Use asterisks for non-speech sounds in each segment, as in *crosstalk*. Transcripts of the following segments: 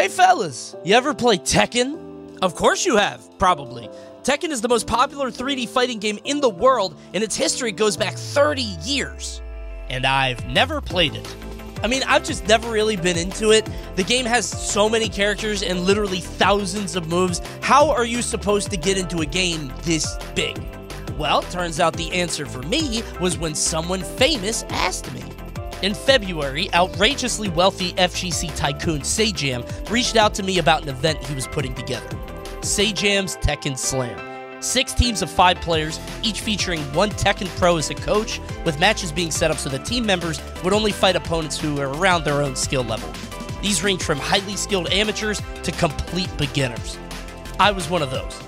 Hey fellas, you ever play Tekken? Of course you have, probably. Tekken is the most popular 3D fighting game in the world, and its history goes back 30 years. And I've never played it. I mean, I've just never really been into it. The game has so many characters and literally thousands of moves. How are you supposed to get into a game this big? Well, turns out the answer for me was when someone famous asked me. In February, outrageously wealthy FGC tycoon Sajam reached out to me about an event he was putting together Sajam's Tekken Slam. Six teams of five players, each featuring one Tekken Pro as a coach, with matches being set up so the team members would only fight opponents who are around their own skill level. These range from highly skilled amateurs to complete beginners. I was one of those.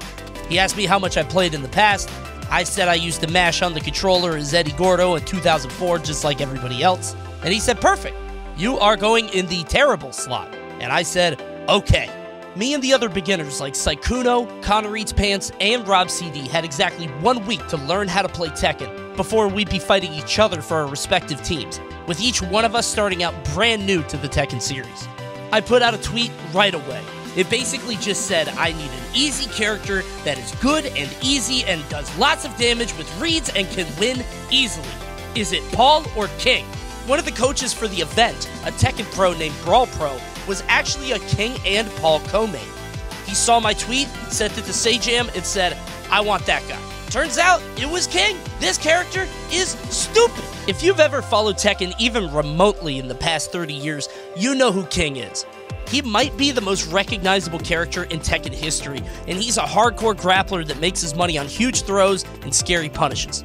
He asked me how much I played in the past. I said I used to mash on the controller as Eddie Gordo in 2004, just like everybody else. And he said, Perfect. You are going in the terrible slot. And I said, Okay. Me and the other beginners like Sykkuno, Connor Eats Pants, and Rob CD had exactly one week to learn how to play Tekken before we'd be fighting each other for our respective teams, with each one of us starting out brand new to the Tekken series. I put out a tweet right away. It basically just said I need an easy character that is good and easy and does lots of damage with reads and can win easily. Is it Paul or King? One of the coaches for the event, a Tekken pro named Brawl Pro, was actually a King and Paul co-main. He saw my tweet, sent it to Sajam, and said, I want that guy. Turns out it was King. This character is stupid. If you've ever followed Tekken even remotely in the past 30 years, you know who King is. He might be the most recognizable character in Tekken history, and he's a hardcore grappler that makes his money on huge throws and scary punishes.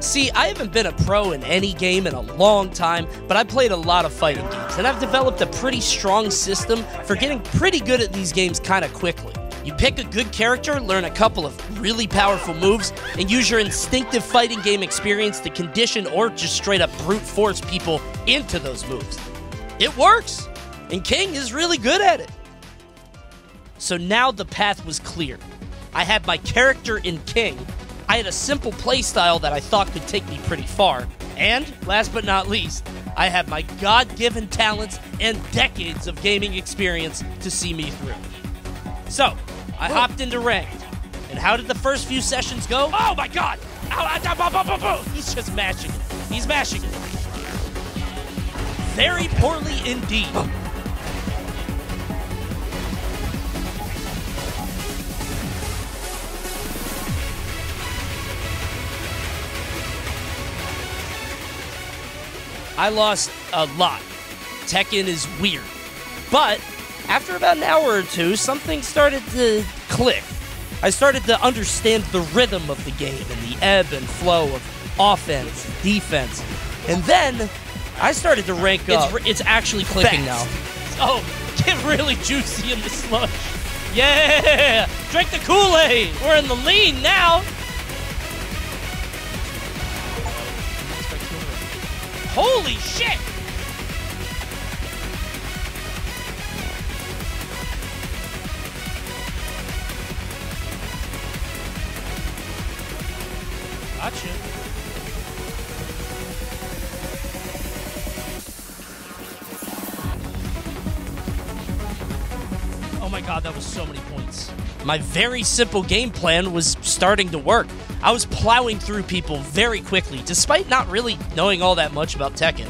See, I haven't been a pro in any game in a long time, but I played a lot of fighting games, and I've developed a pretty strong system for getting pretty good at these games kind of quickly. You pick a good character, learn a couple of really powerful moves, and use your instinctive fighting game experience to condition or just straight up brute force people into those moves. It works, and King is really good at it. So now the path was clear. I had my character in King, I had a simple playstyle that I thought could take me pretty far. And, last but not least, I had my God given talents and decades of gaming experience to see me through. So, I Whoa. hopped into ranked. And how did the first few sessions go? Oh my god! He's just mashing it. He's mashing it. Very poorly indeed. Oh. I lost a lot. Tekken is weird. But after about an hour or two, something started to click. I started to understand the rhythm of the game and the ebb and flow of offense, defense. And then I started to rank up. It's, it's actually clicking now. Oh, get really juicy in the slush. Yeah! Drink the Kool Aid! We're in the lean now! Holy shit! My god, that was so many points. My very simple game plan was starting to work. I was plowing through people very quickly, despite not really knowing all that much about Tekken.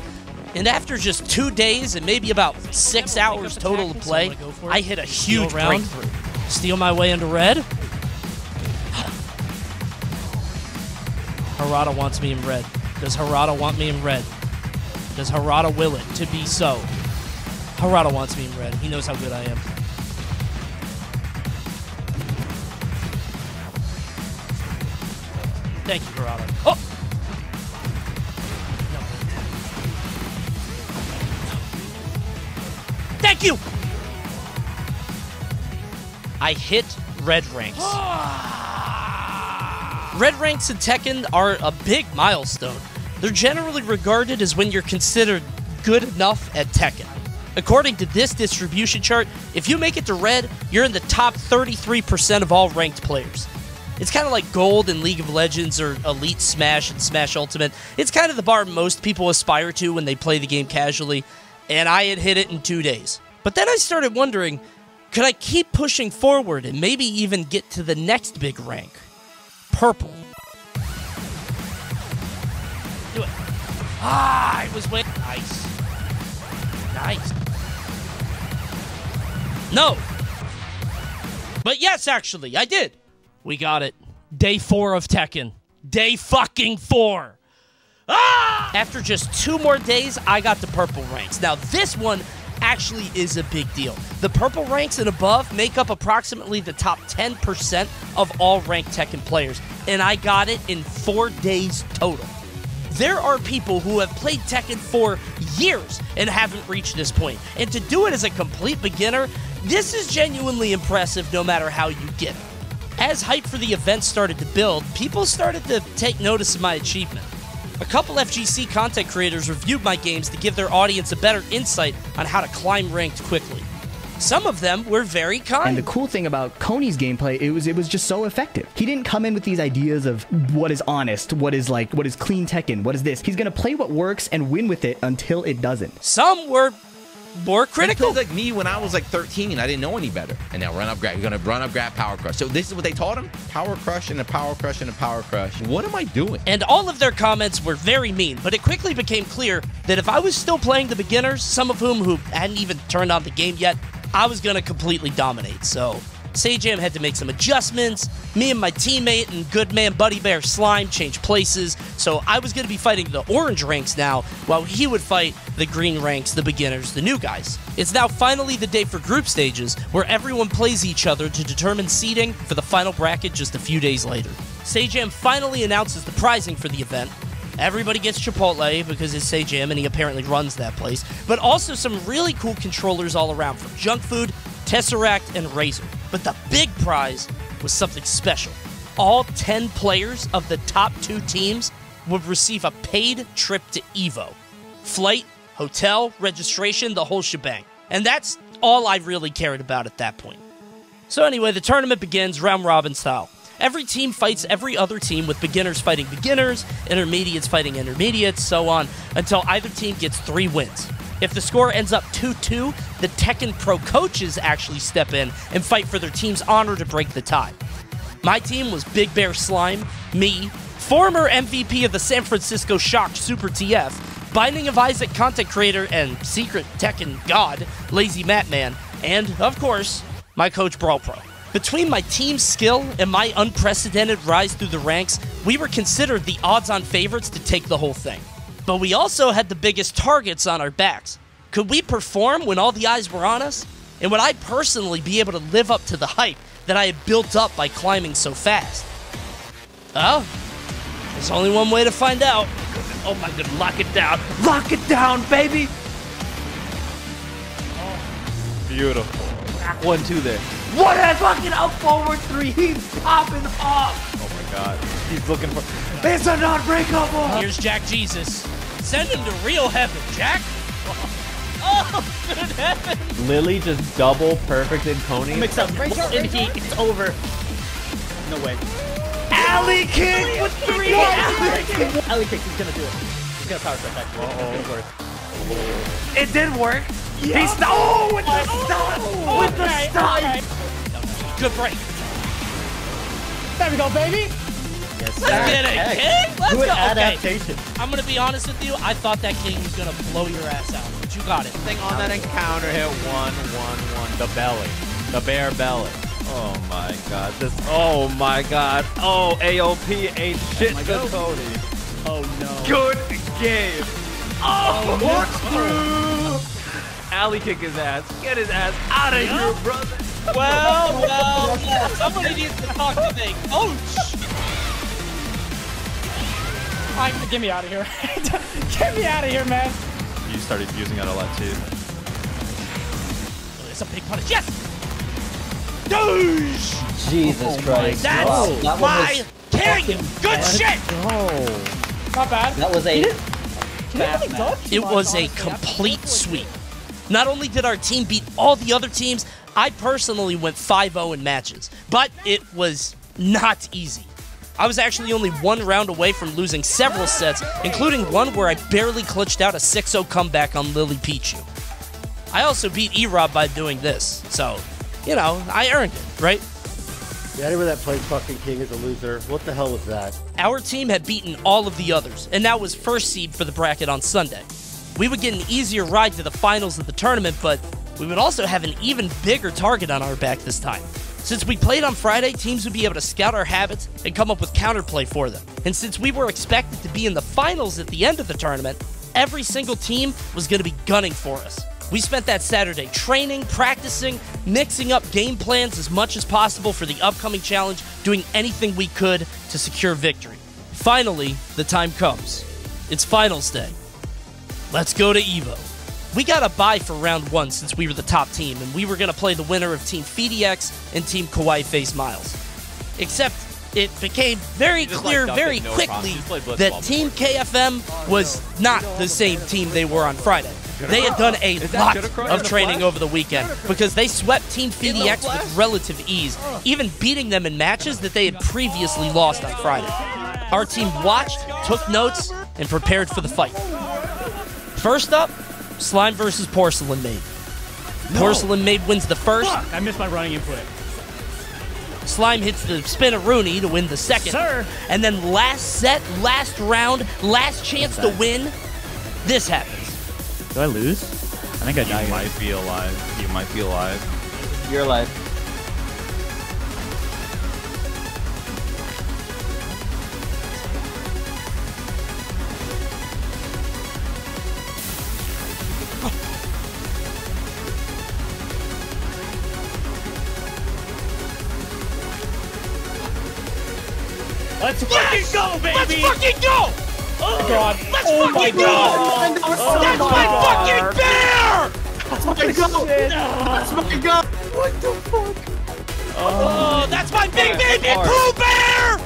And after just two days and maybe about six hours total to play, I hit a huge breakthrough. Steal my way into red. Harada wants me in red. Does Harada want me in red? Does Harada will it to be so? Harada wants me in red. He knows how good I am. Thank you, Harada. Oh! No. Thank you! I hit red ranks. Ah! red ranks in Tekken are a big milestone. They're generally regarded as when you're considered good enough at Tekken. According to this distribution chart, if you make it to red, you're in the top 33% of all ranked players. It's kind of like gold in League of Legends or Elite Smash and Smash Ultimate. It's kind of the bar most people aspire to when they play the game casually, and I had hit it in two days. But then I started wondering could I keep pushing forward and maybe even get to the next big rank? Purple. Do it. Ah, I was waiting. Nice. Nice. No. But yes, actually, I did. We got it. Day four of Tekken. Day fucking four. Ah! After just two more days, I got the purple ranks. Now, this one actually is a big deal. The purple ranks and above make up approximately the top 10% of all ranked Tekken players, and I got it in four days total. There are people who have played Tekken for years and haven't reached this point, and to do it as a complete beginner, this is genuinely impressive no matter how you get it. As hype for the event started to build, people started to take notice of my achievement. A couple FGC content creators reviewed my games to give their audience a better insight on how to climb ranked quickly. Some of them were very kind. And the cool thing about Coney's gameplay, it was it was just so effective. He didn't come in with these ideas of what is honest, what is like, what is clean Tekken, what is this. He's gonna play what works and win with it until it doesn't. Some were more critical. like me when I was like 13. I didn't know any better. And now run up grab. You're gonna run up grab power crush. So this is what they taught him: power crush and a power crush and a power crush. What am I doing? And all of their comments were very mean, but it quickly became clear that if I was still playing the beginners, some of whom who hadn't even turned on the game yet, I was gonna completely dominate. So Sajam had to make some adjustments. Me and my teammate and good man Buddy Bear Slime changed places. So I was going to be fighting the orange ranks now, while he would fight the green ranks, the beginners, the new guys. It's now finally the day for group stages, where everyone plays each other to determine seeding for the final bracket just a few days later. Sajam finally announces the prizing for the event, Everybody gets Chipotle because it's Sajam and he apparently runs that place. But also some really cool controllers all around from Junk Food, Tesseract, and Razer. But the big prize was something special. All 10 players of the top two teams would receive a paid trip to EVO. Flight, hotel, registration, the whole shebang. And that's all I really cared about at that point. So anyway, the tournament begins round robin style. Every team fights every other team, with beginners fighting beginners, intermediates fighting intermediates, so on, until either team gets three wins. If the score ends up 2 2, the Tekken Pro coaches actually step in and fight for their team's honor to break the tie. My team was Big Bear Slime, me, former MVP of the San Francisco Shock Super TF, Binding of Isaac content creator and secret Tekken god, Lazy Mattman, and, of course, my coach Brawl Pro. Between my team's skill and my unprecedented rise through the ranks, we were considered the odds on favorites to take the whole thing. But we also had the biggest targets on our backs. Could we perform when all the eyes were on us? And would I personally be able to live up to the hype that I had built up by climbing so fast? Oh, there's only one way to find out. Oh my god, lock it down. Lock it down, baby! Beautiful. One, two there. What a fucking up forward three. He's popping off. Oh my god. He's looking for. It's a non-breakable. Here's Jack Jesus. Send him to real heaven, Jack. *laughs* Oh, good heaven. Lily just double perfected Coney. Mix up and he it's over. No way. Alley kick with three. Alley kick. Alley kick, he's gonna do it. He's gonna power step actually. It's gonna work. It did work. He's oh with the oh, stop. With the stop. Good break. There we go, baby. Yes, Let's get it, king. Let's Good go. Okay. adaptation. I'm gonna be honest with you. I thought that king was gonna blow your ass out, but you got it. Thing on that encounter hit one, one, one. The belly. The bare belly. Oh my god. This. Oh my god. Oh, AOP ate shit to Cody. Oh no. Good game. Oh, oh walk through. Alley kick his ass. Get his ass out of here, brother. Well, well, yeah, somebody needs to talk to the coach. Oh, I, get me out of here. *laughs* get me out of here, man. You started using it a lot too. It's a big punish. Yes. Douche. Jesus Christ. That's Wow, that my was king. Good shit. Not bad. that was a Fast match. It was a complete sweep. Not only did our team beat all the other teams, I personally went 5-0 in matches, but it was not easy. I was actually only one round away from losing several sets, including one where I barely clutched out a 6-0 comeback on Lily Pichu. I also beat E-Rob by doing this. So, you know, I earned it, right? Yeah, anyone that plays fucking King is a loser. What the hell was that? Our team had beaten all of the others, and that was first seed for the bracket on Sunday. We would get an easier ride to the finals of the tournament, but we would also have an even bigger target on our back this time. Since we played on Friday, teams would be able to scout our habits and come up with counterplay for them. And since we were expected to be in the finals at the end of the tournament, every single team was going to be gunning for us. We spent that Saturday training, practicing, mixing up game plans as much as possible for the upcoming challenge, doing anything we could to secure victory. Finally, the time comes. It's finals day. Let's go to Evo. We got a bye for round one since we were the top team, and we were going to play the winner of Team FeediX and Team Kawaii Face Miles. Except it became very clear like very no quickly problem. Just play blitzball that. Team KFM was not the same team they were on Friday. They had done a lot of training over the weekend because they swept Team FeediX with relative ease, even beating them in matches that they had previously lost on Friday. Our team watched, took notes, and prepared for the fight. First up, Slime versus Porcelain Maid. Porcelain Maid wins the first. I missed my running input. Slime hits the spin of Rooney to win the second. Sir. And then last set, last round, last chance to win, this happens. Do I lose? I think I You died. might be alive. You might be alive. You're alive. Let's fucking go, baby! Let's fucking go! Oh, God. Let's oh my fucking go! God. Oh That's my my God. fucking bear! That's my go! That's my go! What the fuck? Oh, that's my big oh, baby Pooh Bear!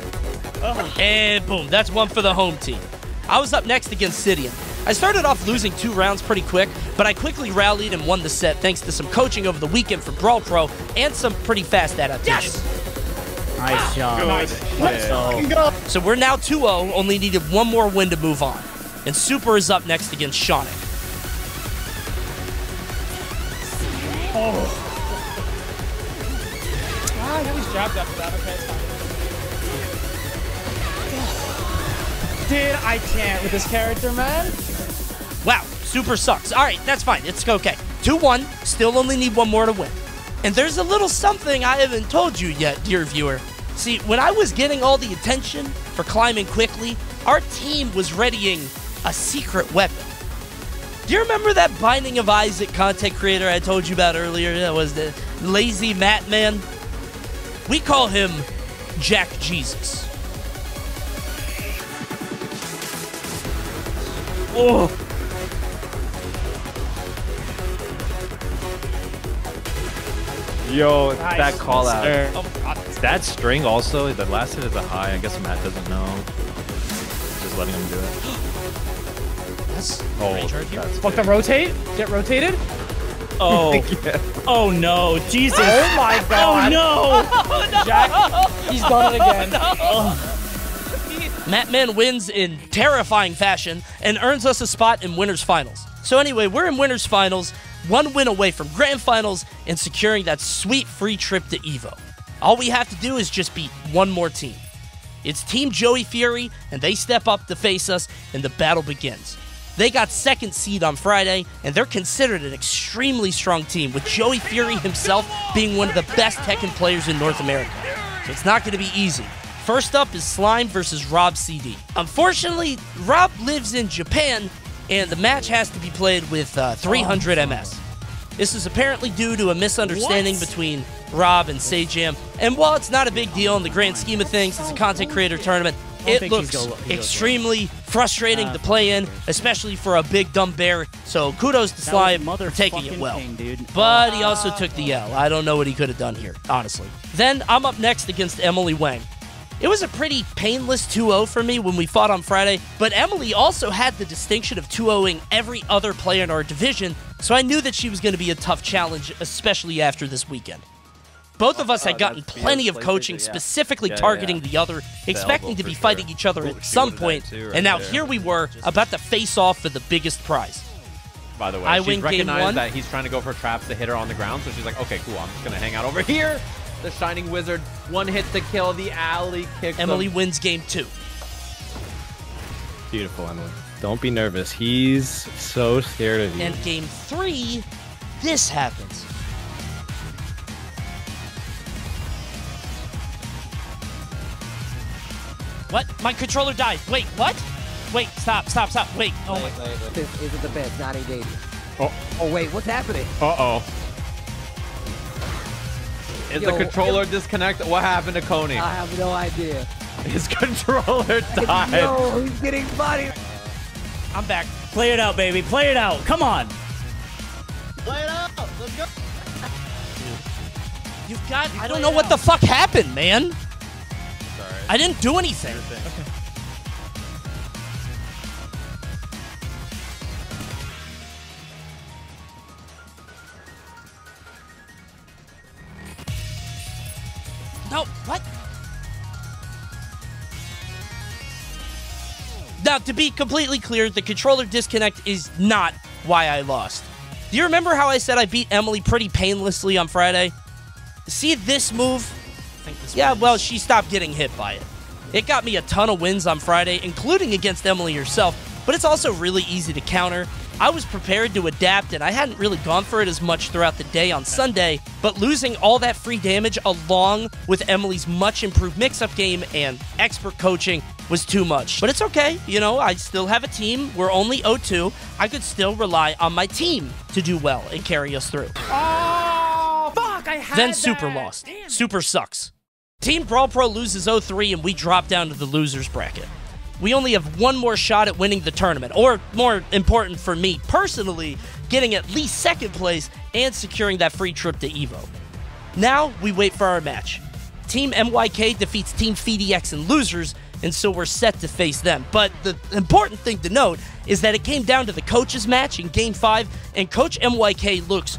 Oh. And boom, that's one for the home team. I was up next against Sydeon. I started off losing two rounds pretty quick, but I quickly rallied and won the set thanks to some coaching over the weekend from Brawl Pro and some pretty fast adaptations. Nice job. Nice. Let's go. So we're now 2-0, only needed one more win to move on. And Super is up next against Seanic. Ah, I always jabbed after that. Okay, it's fine. Dude, I can't with this character, man. Wow, Super sucks. All right, that's fine. It's okay. 2-1, still only need one more to win. And there's a little something I haven't told you yet, dear viewer. See, when I was getting all the attention for climbing quickly, our team was readying a secret weapon. Do you remember that Binding of Isaac content creator I told you about earlier? That was the lazy Mat Man. We call him Jack Jesus. Oh, Yo, Nice. that call out. Oh. That string also, the last hit is a high. I guess Matt doesn't know. Just letting him do it. *gasps* That's Oh, range here. that's Fuck the rotate. Get rotated. Oh. *laughs* Yeah. Oh no, Jesus. Oh my *laughs* oh, God. *laughs* Oh no. Jack, he's oh, done it again. Matt Man wins in terrifying fashion and earns us a spot in winners finals. So anyway, we're in winners finals, one win away from grand finals and securing that sweet free trip to Evo. All we have to do is just beat one more team. It's Team Joey Fury, and they step up to face us, and the battle begins. They got second seed on Friday, and they're considered an extremely strong team, with Joey Fury himself being one of the best Tekken players in North America. So it's not going to be easy. First up is Slime versus Rob CD. Unfortunately, Rob lives in Japan, and the match has to be played with uh, 300 MS. This is apparently due to a misunderstanding between Rob and Sajam. And while it's not a big deal in the grand scheme of things, it's a content creator tournament. It looks go- he goes extremely frustrating to play in, especially for a big dumb bear. So kudos to Sly for taking it well. king, dude. But he also took the L. I don't know what he could have done here, honestly. Then I'm up next against Emily Wang. It was a pretty painless 2-0 for me when we fought on Friday, but Emily also had the distinction of 2-0ing every other player in our division, so I knew that she was going to be a tough challenge, especially after this weekend. Both of us had oh, gotten that's plenty of coaching yeah. specifically Yeah, targeting yeah. the other, expecting to be sure. fighting each other at some point, too right and now there. here we were about to face off for the biggest prize. by the way. I she's recognized that he's trying to go for traps to hit her on the ground, so she's like, okay, cool, I'm just gonna hang out over *laughs* here. The Shining Wizard, one hit to kill, the alley kick. Emily wins game two. Beautiful, Emily. Don't be nervous. He's so scared of you. And game three, this happens. What? My controller died. Wait, what? Wait, stop, stop, stop. Wait. Oh wait, my. This isn't the best, not engaging. Oh. Oh, wait, what's happening? Uh-oh. Is Yo, the controller disconnected? What happened to Coney? I have no idea. His *laughs* controller died. No, he's getting bodied. I'm back. Play it out, baby. Play it out. Come on. Play it out. Let's go. You've got. I don't know what the fuck happened, man. Sorry. I didn't do anything. Now, to be completely clear, the controller disconnect is not why I lost. Do you remember how I said I beat Emily pretty painlessly on Friday? See this move? Yeah, well, she stopped getting hit by it. It got me a ton of wins on Friday, including against Emily herself, but it's also really easy to counter. I was prepared to adapt, and I hadn't really gone for it as much throughout the day on Sunday, but losing all that free damage along with Emily's much improved mix up game and expert coaching was too much. But it's okay, you know, I still have a team. We're only 0 2. I could still rely on my team to do well and carry us through. Oh, fuck. I had Then Super lost. Super sucks. Team Brawl Pro loses 0-3 and we drop down to the losers bracket. We only have one more shot at winning the tournament, or more important for me personally, getting at least second place and securing that free trip to EVO. Now we wait for our match. Team MYK defeats Team FDX and losers, and so we're set to face them. But the important thing to note is that it came down to the coaches match in Game 5, and Coach MYK looks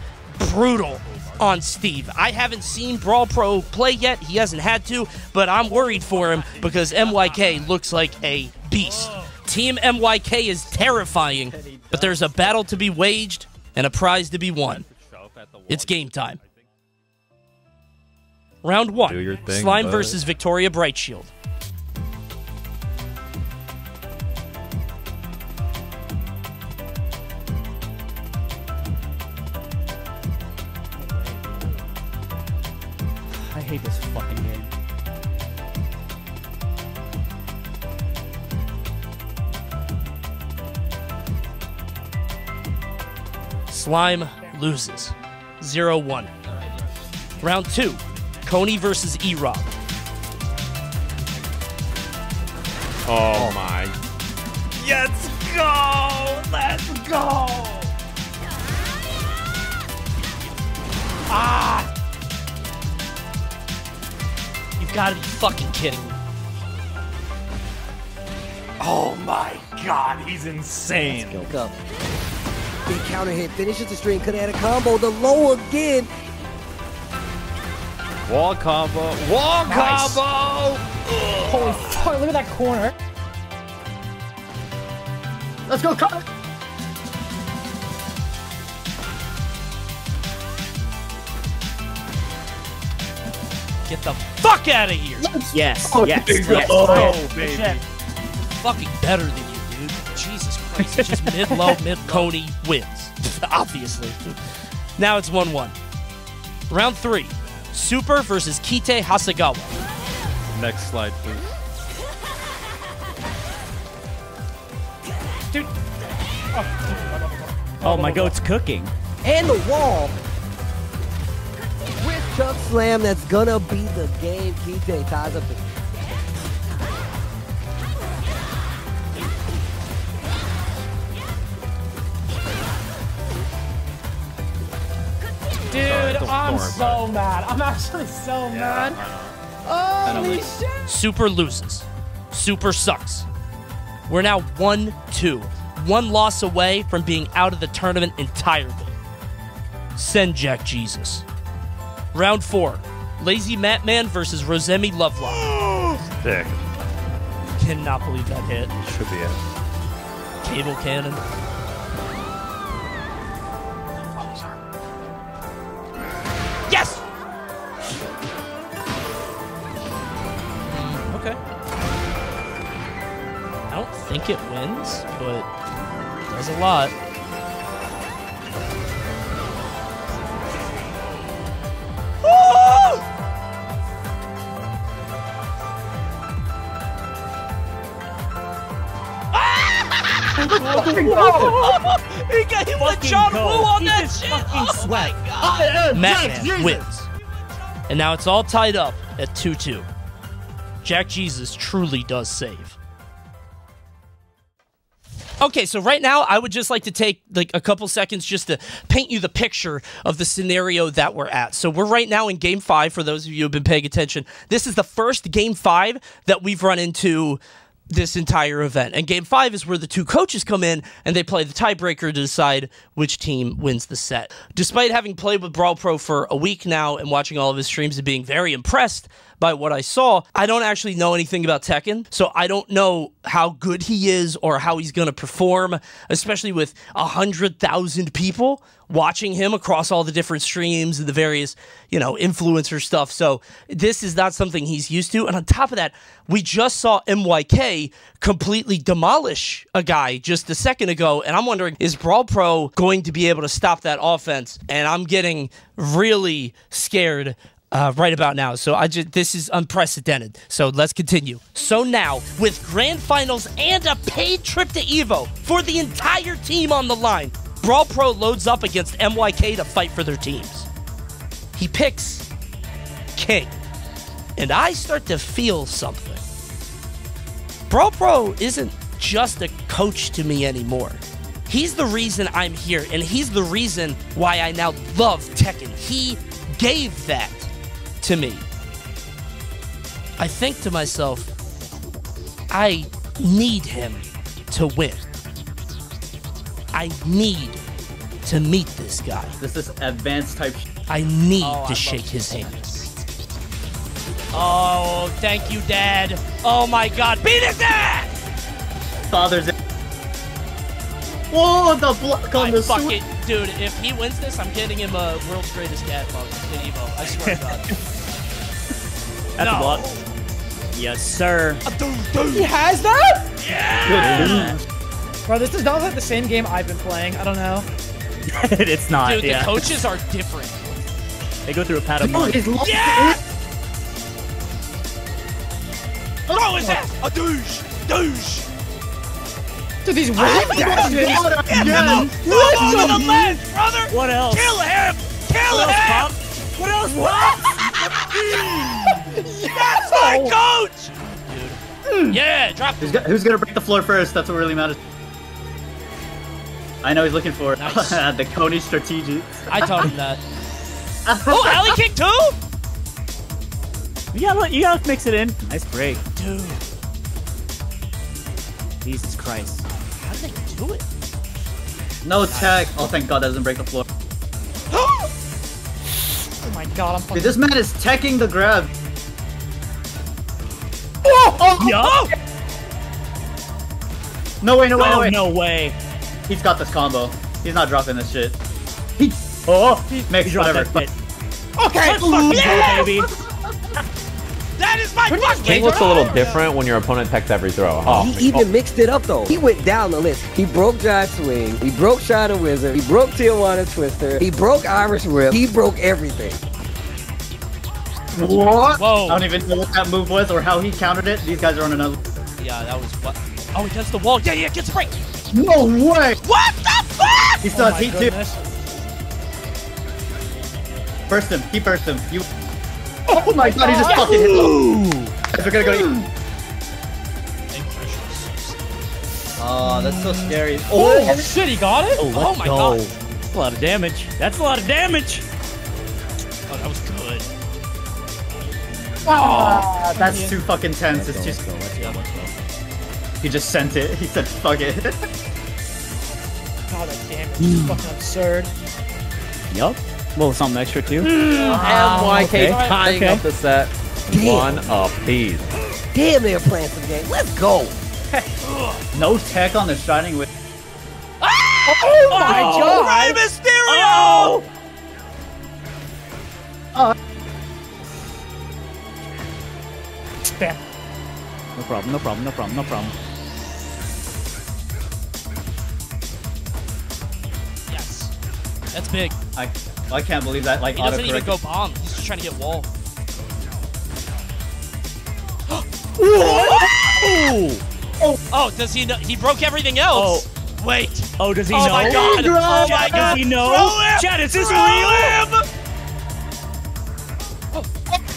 brutal on Steve. I haven't seen Brawl Pro play yet. He hasn't had to, but I'm worried for him because MYK looks like a beast. Team MYK is terrifying, but there's a battle to be waged and a prize to be won. It's game time. Round one thing, Slime versus Victoria Brightshield. Hate this fucking game. Slime loses 0 1. Round two Coney versus E Rob. Oh my. Let's go! Let's go! Ah! You've got to be fucking kidding me. Oh my god, he's insane. Look up. Big counter hit, finishes the string, could have had a combo. The low again. Wall combo. Wall Nice. combo! Holy fuck, look at that corner. Let's go, cut! Get the fuck out of here. Yes, yes, oh, yes. Oh, baby. Fucking better than you, dude. Jesus Christ. It's just mid low, *laughs* mid Coney wins. *laughs* Obviously. Now it's 1 1. Round three Super versus Kite Hasegawa. Next slide, please. Dude. Oh, my goat's cooking. And the wall. With Chuck Slam, that's gonna be the game. KJ ties up the Dude, I'm so mad. I'm actually so mad. Holy shit. Super loses. Super sucks. We're now 1 2. One loss away from being out of the tournament entirely. Send Jack Jesus. Round four Lazy Mattman versus Rosemi Lovelock. *gasps* Sick. Cannot believe that hit. Should be it. Cable cannon. Yes! Hmm, okay. I don't think it wins, but does a lot. He got he went John Woo on that shit. Oh my god. Madman wins. And now it's all tied up at 2-2. Jack Jesus truly does save. Okay, so right now I would just like to take like a couple seconds just to paint you the picture of the scenario that we're at. So we're right now in game 5 for those of you who've been paying attention. This is the first game 5 that we've run into this entire event. And game five is where the two coaches come in and they play the tiebreaker to decide which team wins the set. Despite having played with Brawl Pro for a week now and watching all of his streams and being very impressed by what I saw, I don't actually know anything about Tekken. So I don't know how good he is or how he's going to perform, especially with a 100,000 people watching him across all the different streams and the various, you know, influencer stuff. So this is not something he's used to. And on top of that, we just saw MYK completely demolish a guy just a second ago. And I'm wondering, is Brawl Pro going to be able to stop that offense? And I'm getting really scared uh, right about now. So I just this is unprecedented. So let's continue. So now with grand finals and a paid trip to Evo for the entire team on the line, Brawl Pro loads up against MYK to fight for their teams. He picks King, and I start to feel something. Brawl Pro isn't just a coach to me anymore. He's the reason I'm here, and he's the reason why I now love Tekken. He gave that to me. I think to myself, I need him to win. I need to meet this guy. This is advanced type. I need Oh, to love shake his hand. Oh, thank you, Dad. Oh my God, beat his ass! Father's. Whoa, the block on I the fuck switch. dude. If he wins this, I'm getting him a world's greatest dad mug in Evo. I swear to God. *laughs* That's No. a block. Yes, sir. He has that? Yeah! Bro, this does not look like the same game I've been playing. I don't know. *laughs* it's not. Dude, the coaches are different. They go through a pad of Oh, mud. he's Yeah! Throw his ass! A douche! Douche! Dude, these wave dashes. God, Get him again. up! Throw him over the ledge, brother! What else? Kill him! Kill What him! Pop? What else? What? *laughs* That's my oh. coach! Dude. Yeah, drop Who's, go- who's gonna break the floor first? That's what really matters. I know he's looking for it. Nice. *laughs* the Coney strategy. I taught him that. *laughs* Oh, alley kick too? You gotta, you gotta mix it in. Nice break. Dude, Jesus Christ. how did they do it? No tech. Oh, thank God that doesn't break the floor. *gasps* Oh my god, I'm fucking. Dude, this man is teching the grab. Yup. No way, no way, no Oh, way. no way. He's got this combo. He's not dropping this shit. He. Oh, mix He dropped whatever. that. Okay. Let's fucking go, baby. That is my fucking King looks a little different when your opponent techs every throw. Oh, He even mixed it up though. He went down the list. He broke Giant Swing. He broke Shadow Wizard. He broke Tijuana Twister. He broke Irish Whip. He broke everything. What? Whoa. I don't even know what that move was or how he countered it. These guys are on another. Yeah, that was what? Oh, against the wall. Yeah, yeah, gets a break. No way! What the fuck? He Oh still has heat too. Burst him. He burst him. You. Oh my god, he just fucking hit him. Guys, We're gonna go. Oh, that's so scary. Oh, Oh, shit, he got it? Oh, Oh my go. God. That's a lot of damage. That's a lot of damage. Ah, that's too fucking tense. It's just. Let's go, let's go. He just sent it. He said, fuck it. *laughs* God, that damage is fucking absurd. Yup. Well, something extra too. MYK okay, tying okay. up the set. Damn. One apiece. Damn, they're playing some game. Let's go. *laughs* no tech on the Shining with. Oh my god! Rey Mysterio! step. No problem, no problem, no problem, no problem. Yes. That's big. I I can't believe that like He doesn't even go bomb. He's just trying to get wall. *gasps* oh! oh, does he know? He broke everything else. Oh. Wait. Oh, does he oh know? My god. Oh my god. Does he know? Him, Chad, is this real? Oh,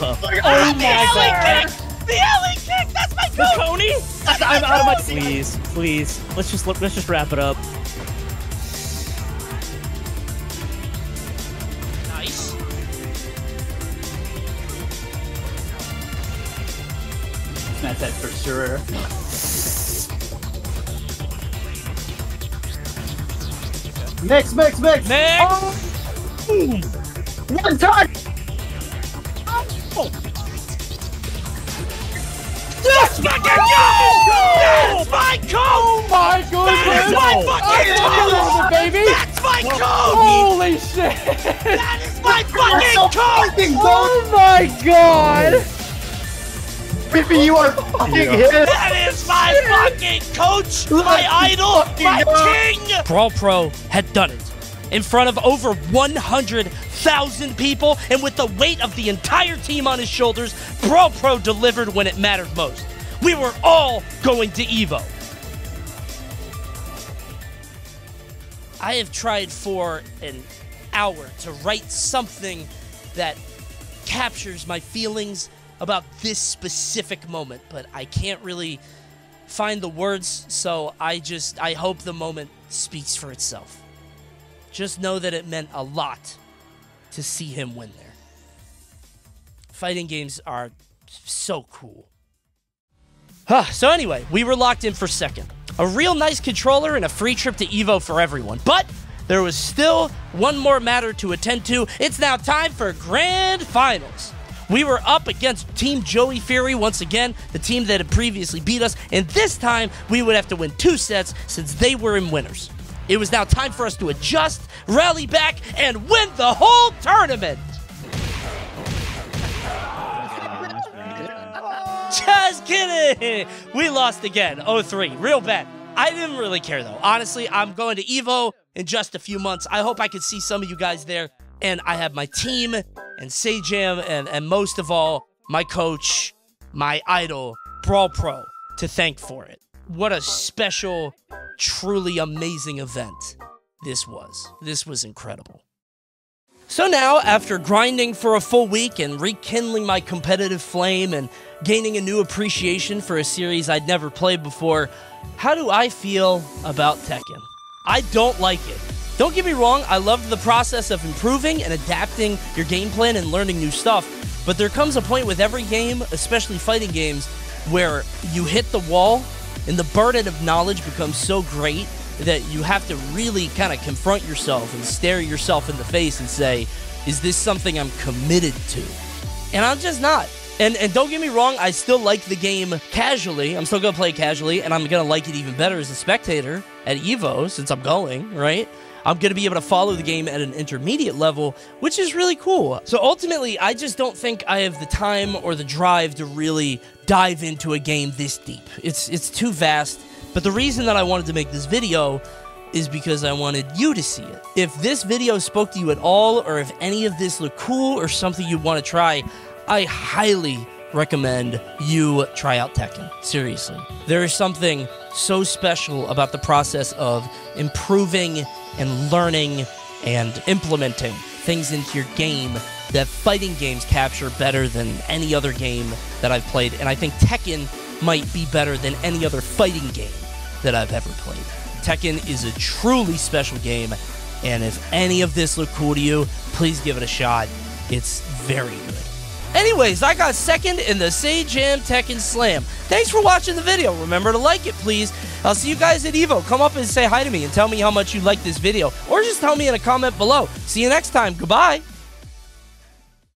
oh, my god kick. The alley kick. That's my The goal. Coney? I'm out of my Please, please. Let's just let's just wrap it up. Nice. Smash that for sure. Mix, mix, mix. Mix. Oh! One time. Fucking go! That's my code! Oh my That is my fucking code! baby. That's my code! Holy shit. That is my fucking code! Oh my god. Baby, you are fucking hit. That is my fucking coach, my idol, my king! Brawl Pro had done it in front of over 100,000 people, and with the weight of the entire team on his shoulders, Brawl Pro delivered when it mattered most. We were all going to Evo. I have tried for an hour to write something that captures my feelings about this specific moment, but I can't really find the words, so I just I hope the moment speaks for itself. Just know that it meant a lot to see him win there. Fighting games are so cool. Huh, so anyway, we were locked in for second. A real nice controller and a free trip to Evo for everyone. But there was still one more matter to attend to. It's now time for grand finals. We were up against Team Joey Fury once again, the team that had previously beat us, and this time we would have to win two sets since they were in winners. It was now time for us to adjust, rally back, and win the whole tournament. *laughs* Just kidding. We lost again. 0-3. Real bad. I didn't really care though. Honestly, I'm going to Evo in just a few months. I hope I could see some of you guys there. And I have my team and Sajam and, and most of all, my coach, my idol, Brawl Pro, to thank for it. What a special, truly amazing event this was. This was incredible. So now, after grinding for a full week and rekindling my competitive flame and gaining a new appreciation for a series I'd never played before, how do I feel about Tekken? I don't like it. Don't get me wrong, I loved the process of improving and adapting your game plan and learning new stuff, but there comes a point with every game, especially fighting games, where you hit the wall and the burden of knowledge becomes so great that you have to really kind of confront yourself and stare yourself in the face and say, is this something I'm committed to? And I'm just not. And and don't get me wrong, I still like the game casually. I'm still gonna play casually, and I'm gonna like it even better as a spectator at Evo since I'm going, right? I'm gonna be able to follow the game at an intermediate level, which is really cool. So ultimately, I just don't think I have the time or the drive to really dive into a game this deep. It's it's too vast. But the reason that I wanted to make this video is because I wanted you to see it. If this video spoke to you at all, or if any of this looked cool or something you want to try, I highly recommend you try out Tekken. Seriously. There is something so special about the process of improving and learning and implementing things into your game that fighting games capture better than any other game that I've played. And I think Tekken might be better than any other fighting game that I've ever played. Tekken is a truly special game, and if any of this looked cool to you, please give it a shot. It's very good. Anyways, I got second in the Sajam Tekken Slam. Thanks for watching the video. Remember to like it, please. I'll see you guys at Evo. Come up and say hi to me and tell me how much you like this video, or just tell me in a comment below. See you next time. Goodbye.